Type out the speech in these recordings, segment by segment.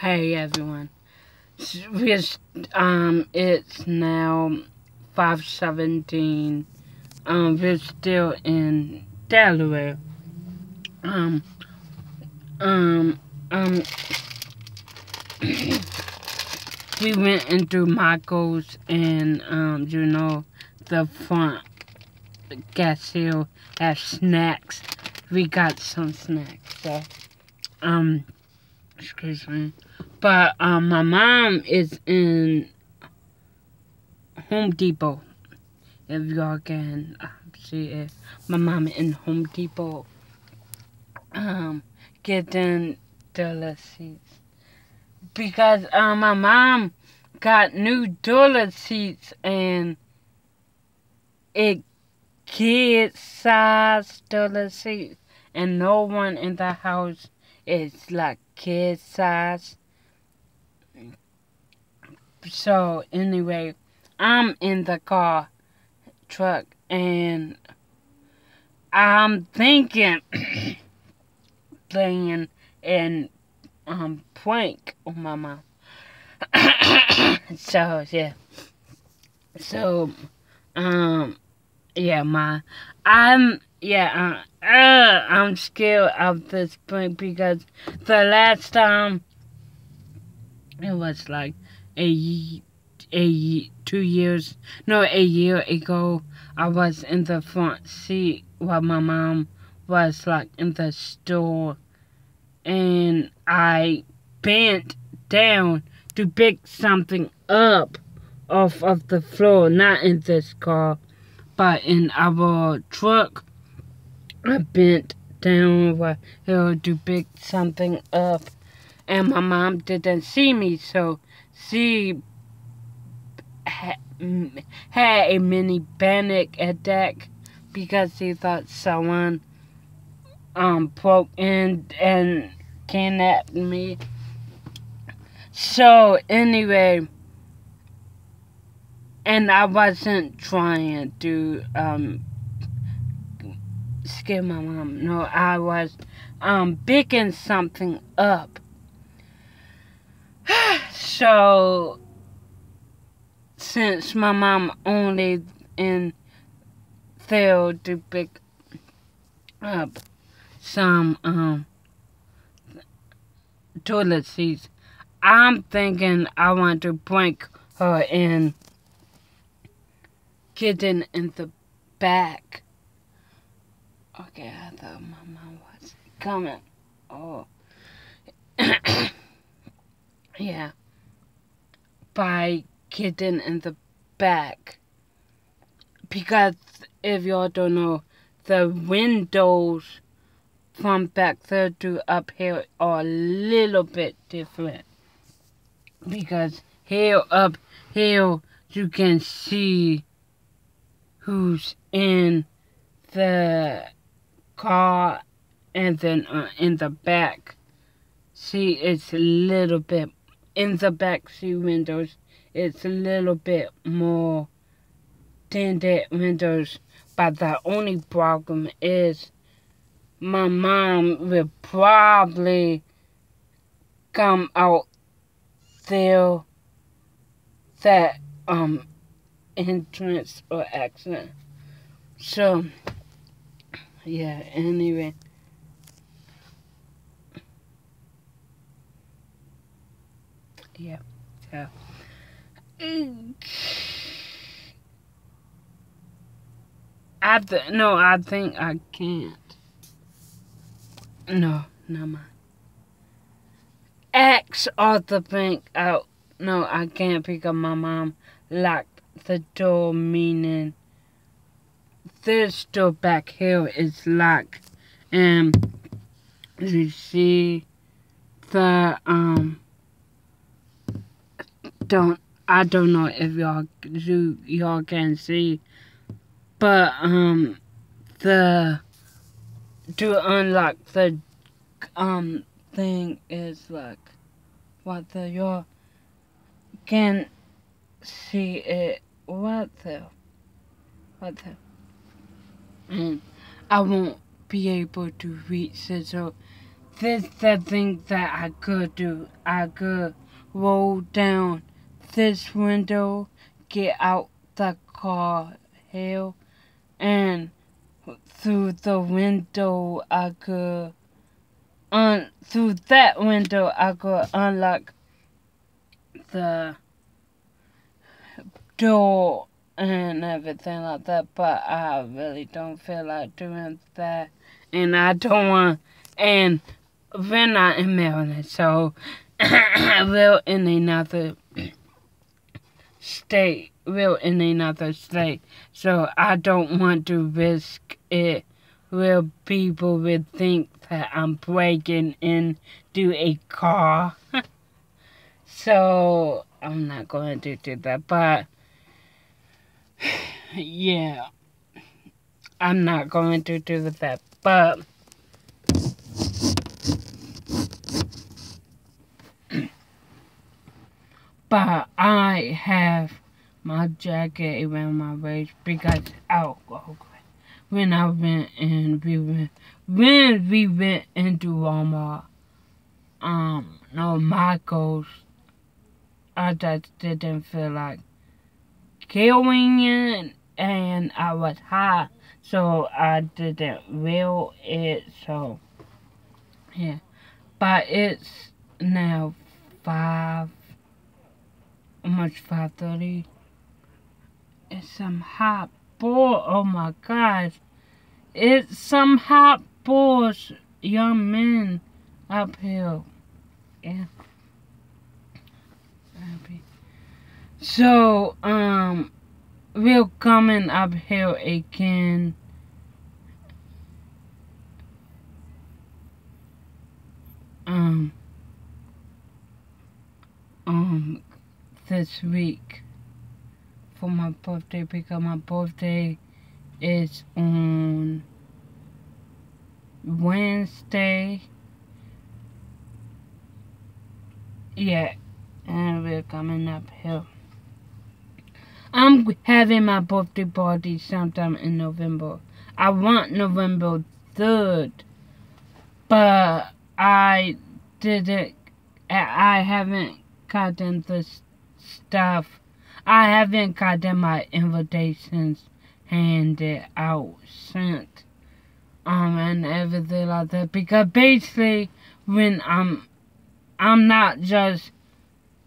Hey everyone. We're, um, it's now 517. Um, we're still in Delaware. Um, um, um, we went into Michael's and, um, you know, the front gas hill has snacks. We got some snacks, so, um, excuse me. But um, my mom is in Home Depot. If y'all can uh, see it, my mom in Home Depot. Um, getting toilet seats because um, my mom got new toilet seats and it kid size toilet seats and no one in the house is like kid size so anyway, I'm in the car truck and I'm thinking playing and um prank on my mom. so yeah. So um yeah my I'm yeah uh, uh, I'm scared of this prank because the last time it was like a a two years no a year ago I was in the front seat while my mom was like in the store. And I bent down to pick something up off of the floor not in this car but in our truck I bent down while to pick something up and my mom didn't see me so she had a mini panic attack because she thought someone um broke in and kidnapped me. So anyway, and I wasn't trying to um scare my mom. No, I was um picking something up so, since my mom only in failed to pick up some um toilet seats, I'm thinking I want to prank her in getting in the back. Okay, I thought my mom was coming. Oh. Yeah. By getting in the back. Because if y'all don't know, the windows from back there to up here are a little bit different. Because here up here you can see who's in the car and then uh, in the back see it's a little bit in the back seat windows, it's a little bit more tinted windows. But the only problem is my mom will probably come out there that um entrance or accident. So yeah, anyway. Yeah. So. Mm. I th no, I think I can't. No, no mind. X or the bank out. No, I can't because my mom locked the door, meaning this door back here is locked. And you see the, um, don't I don't know if y'all you y'all can see, but um the to unlock the um thing is like what the y'all can see it what the what the and I won't be able to reach it so this the thing that I could do. I could roll down this window, get out the car hill, and through the window I could un through that window I could unlock the door and everything like that, but I really don't feel like doing that, and I don't want, and we're not in Maryland, so we're in another state, we're in another state, so I don't want to risk it. Where people would think that I'm breaking into a car. so I'm not going to do that, but yeah, I'm not going to do that, but but I have my jacket around my waist because oh, oh when I went and we went when we went into Walmart, um, no my Michaels, I just didn't feel like killing it and I was high so I didn't will it so yeah. But it's now five almost five thirty. It's some hot boy oh my gosh. It's some hot boys young men up here. Yeah So, um, we're coming up here again. Um, um, this week for my birthday because my birthday is on Wednesday. Yeah, and we're coming up here. I'm having my birthday party sometime in November. I want November 3rd, but I didn't, I haven't gotten the stuff. I haven't gotten my invitations handed out, sent, um, and everything like that. Because basically, when I'm, I'm not just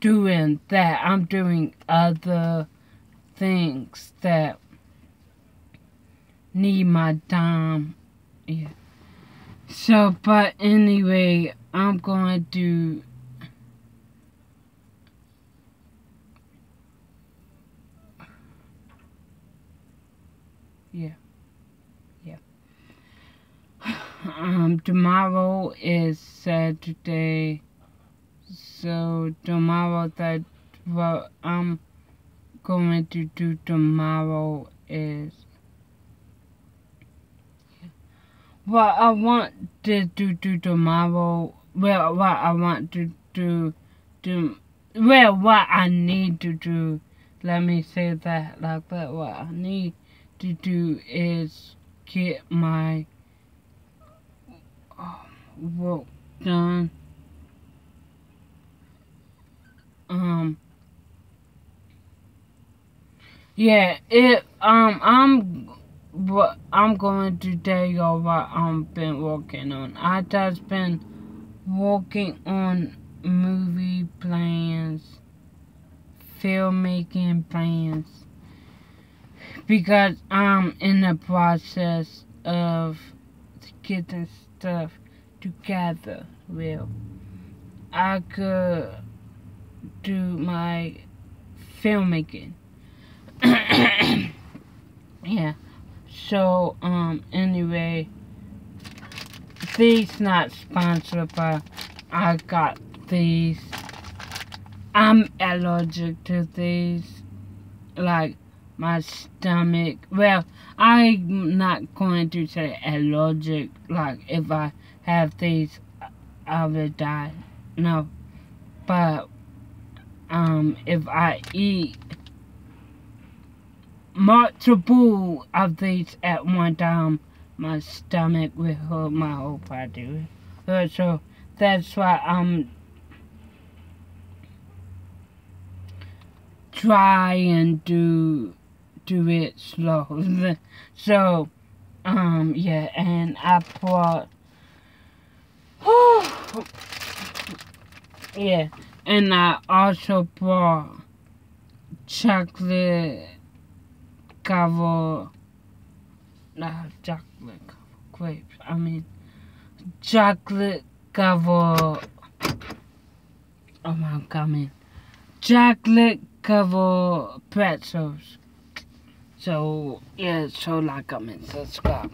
doing that, I'm doing other things that need my time. Yeah. So, but anyway, I'm going to Yeah. Yeah. Um, tomorrow is Saturday. So tomorrow that well um going to do tomorrow is what I want to do, do tomorrow. Well, what I want to do, do well, what I need to do. Let me say that like that. What I need to do is get my uh, work done. Um. Yeah, it um I'm what I'm going to tell y'all what I've been working on. I just been working on movie plans, filmmaking plans, because I'm in the process of getting stuff together. Well, I could do my filmmaking yeah. So, um, anyway, these not sponsored, but I got these. I'm allergic to these. Like, my stomach. Well, I'm not going to say allergic. Like, if I have these, I will die. No. But, um, if I eat multiple of these at one time, my stomach will hurt my whole body. So that's why I'm try and do do it slow. so um yeah, and I brought yeah, and I also brought chocolate cover not chocolate cover grapes. I mean chocolate cover oh my god, I mean chocolate cover pretzels. So yeah, so like, comment, subscribe.